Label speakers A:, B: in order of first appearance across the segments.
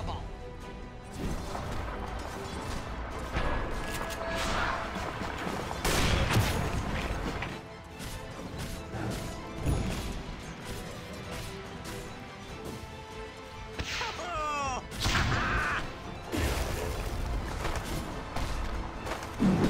A: terrible. Oh!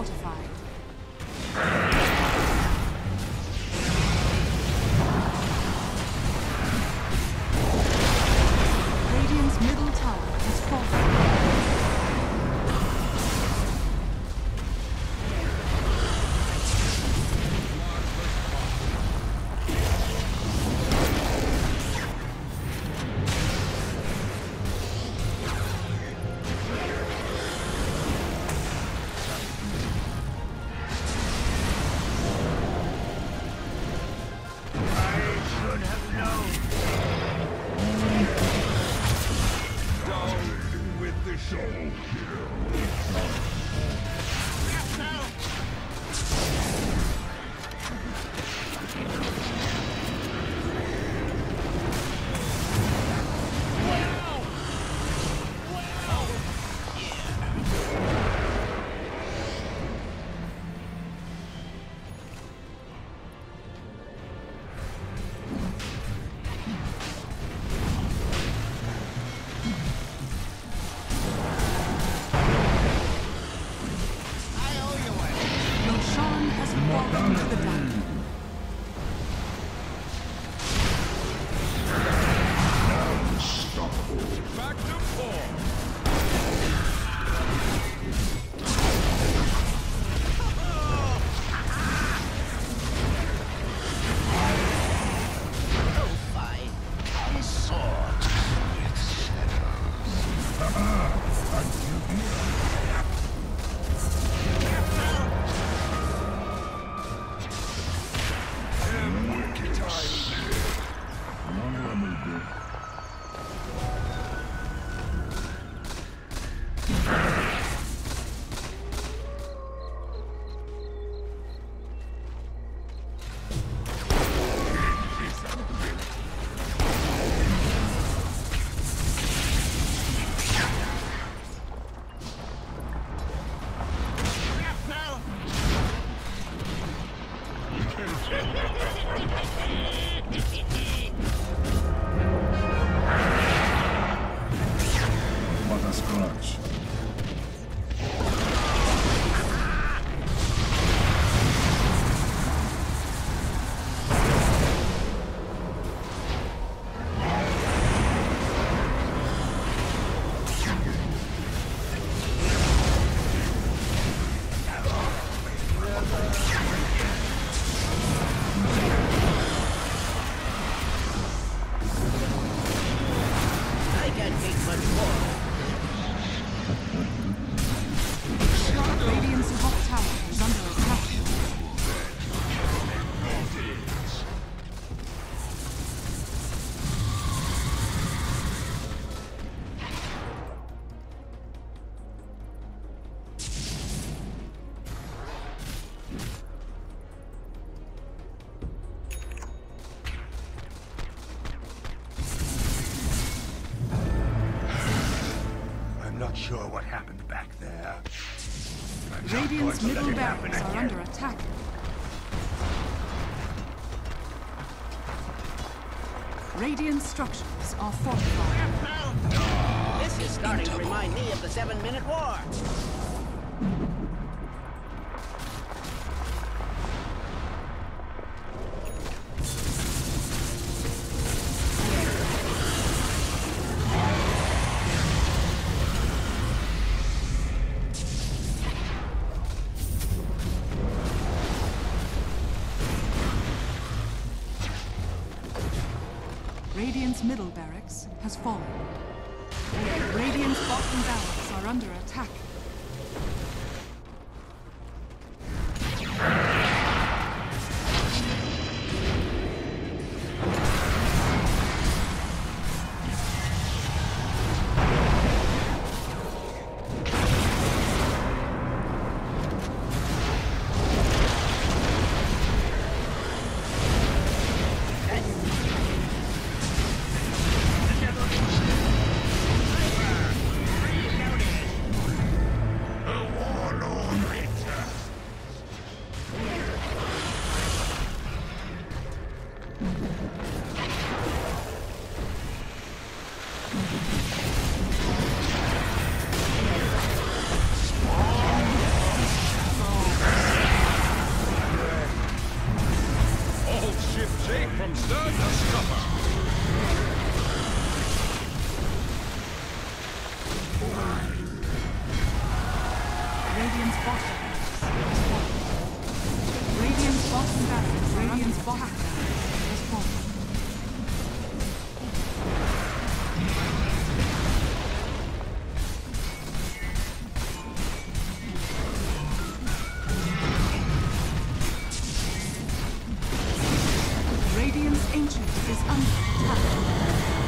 A: Fortified.
B: Sure what happened back there. I'm
A: Radiant's
B: going to let
A: middle barracks are
B: again.
A: under attack. Radiant structures are fortified.
C: This is starting to remind me of the Seven Minute War.
A: Radiant's middle barracks has fallen. Radiant's bottom barracks are under attack. Radiant's bottom. Radiant's bottom barracks, Radiant's bottom barracks has. Radiant's ancient is under attack.